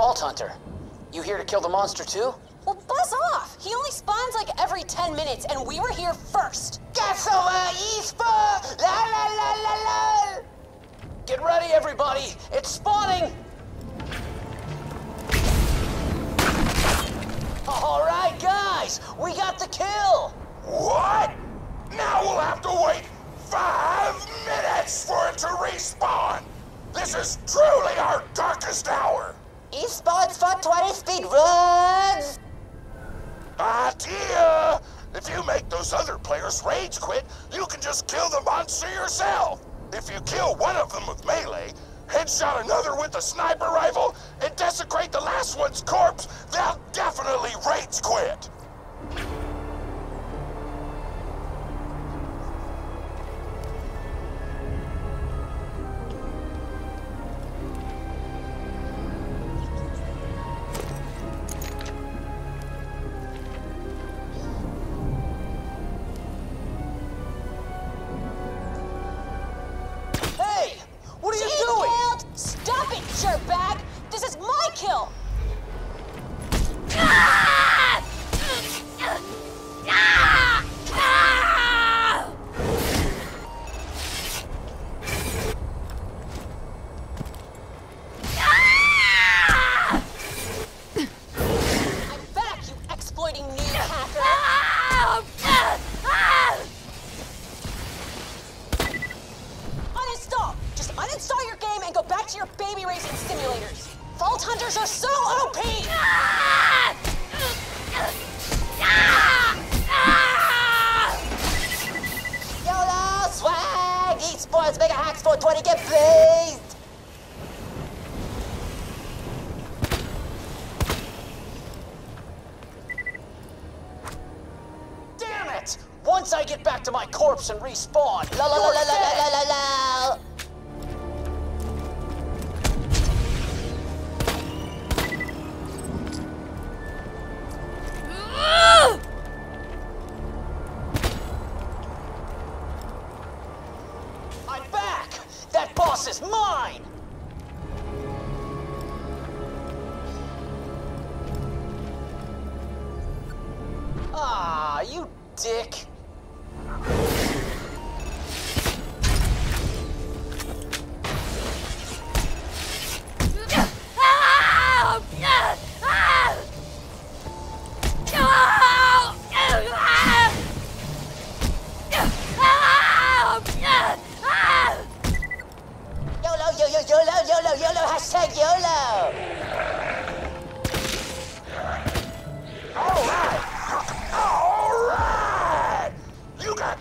Vault Hunter. You here to kill the monster too? Well, buzz off! He only spawns like every 10 minutes, and we were here first. Gasova Espa! La la la la la! Get ready, everybody! It's spawning! All right, guys, we got the kill! What? Now we'll have to wait five minutes for it to respawn! This is truly our darkest hour! He spawns for 20 speed runs! Idea! If you make those other players rage quit, you can just kill the monster yourself! If you kill one of them with melee, headshot another with a sniper rifle, and desecrate the last one's corpse, they'll definitely rage quit! Kill! I'm back, you exploiting me hacker! Uninstall! Just uninstall your game and go back to your baby racing simulators. Vault Hunters are so OP! YOLO swag! Esports Mega Hacks 420 get blazed! Damn it! Once I get back to my corpse and respawn, La la la la la la la la! Boss is mine! Ah, you dick.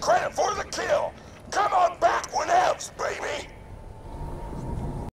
credit for the kill.